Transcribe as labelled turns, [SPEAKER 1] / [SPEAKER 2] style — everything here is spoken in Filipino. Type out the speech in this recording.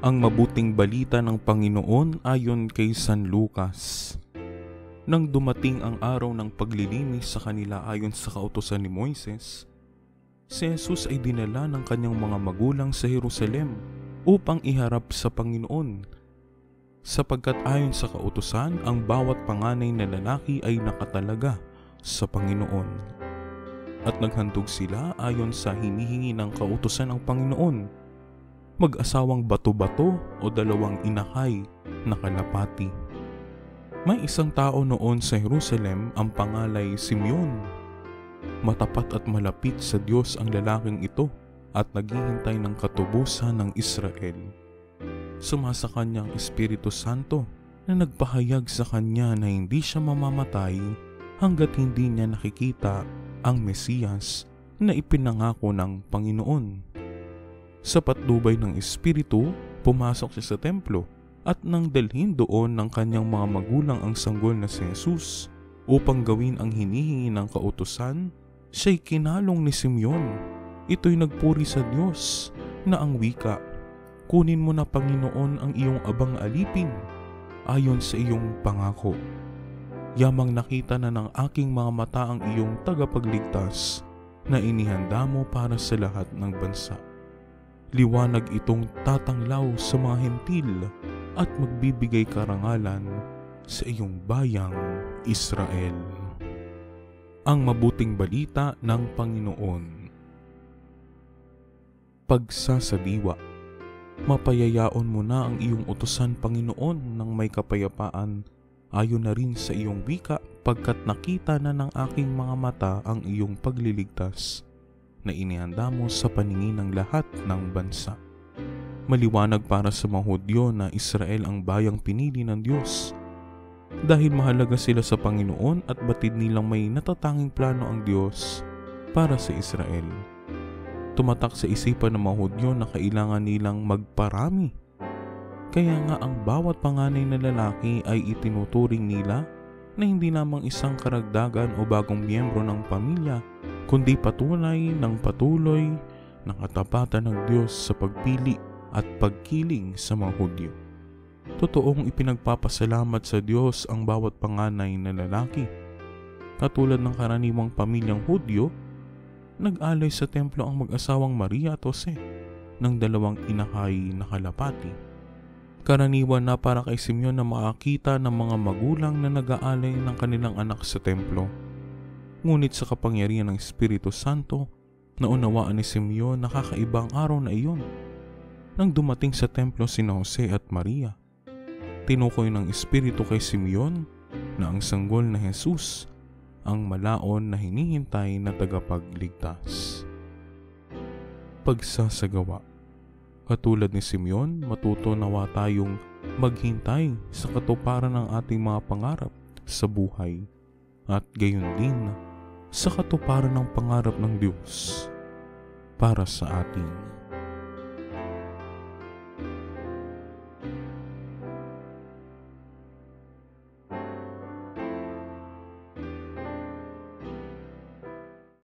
[SPEAKER 1] Ang mabuting balita ng Panginoon ayon kay San Lucas. Nang dumating ang araw ng paglilinis sa kanila ayon sa kautosan ni Moises, si Jesus ay dinala ng kanyang mga magulang sa Jerusalem upang iharap sa Panginoon. Sapagkat ayon sa kautosan, ang bawat panganay na lalaki ay nakatalaga sa Panginoon. At naghandog sila ayon sa hinihingi ng kautosan ng Panginoon mag-asawang bato-bato o dalawang inakay na kalapati. May isang tao noon sa Jerusalem ang pangalay Simeon. Matapat at malapit sa Diyos ang lalaking ito at naghihintay ng katubusan ng Israel. Sumasa kanyang Espiritu Santo na nagpahayag sa kanya na hindi siya mamamatay hanggat hindi niya nakikita ang Mesiyas na ipinangako ng Panginoon. Sa patnubay ng Espiritu, pumasok siya sa templo at nang dalhin doon ng kanyang mga magulang ang sanggol na si Jesus upang gawin ang hinihingi ng kautusan, siya'y kinalong ni Simeon. Ito'y nagpuri sa Diyos na ang wika, Kunin mo na Panginoon ang iyong abang alipin ayon sa iyong pangako. Yamang nakita na ng aking mga mata ang iyong tagapagligtas na inihanda mo para sa lahat ng bansa. Liwanag itong tatanglaw sa mga hentil at magbibigay karangalan sa iyong bayang Israel. Ang mabuting balita ng Panginoon. Pagsasadiwa Mapayayaon mo na ang iyong utusan Panginoon ng may kapayapaan ayon na rin sa iyong wika pagkat nakita na ng aking mga mata ang iyong pagliligtas na inihanda mo sa paningin ng lahat ng bansa. Maliwanag para sa mga Hudyo na Israel ang bayang pinili ng Diyos dahil mahalaga sila sa Panginoon at batid nilang may natatanging plano ang Diyos para sa Israel. Tumatak sa isipan ng mga Hudyo na kailangan nilang magparami. Kaya nga ang bawat panganay na lalaki ay itinuturing nila na hindi lamang isang karagdagan o bagong miyembro ng pamilya, kundi patunay ng patuloy ng katapatan ng Diyos sa pagpili at pagkiling sa mga Hudyo. Totoong ipinagpapasalamat sa Diyos ang bawat panganay na lalaki. Katulad ng karaniwang pamilyang Hudyo, nag-alay sa templo ang mag-asawang Maria at Jose ng dalawang inakay na kalapati Karaniwan na para kay Simeon na makakita ng mga magulang na nag-aalay ng kanilang anak sa templo. Ngunit sa kapangyarihan ng Espiritu Santo, naunawaan ni Simeon na kakaibang araw na iyon. Nang dumating sa templo si Jose at Maria, tinukoy ng Espiritu kay Simeon na ang sanggol na Jesus ang malaon na hinihintay na tagapagligtas. Pagsasagawa Katulad ni Simeon, matuto nawa tayong maghintay sa katuparan ng ating mga pangarap sa buhay at gayon din sa katuparan ng pangarap ng Diyos para sa atin.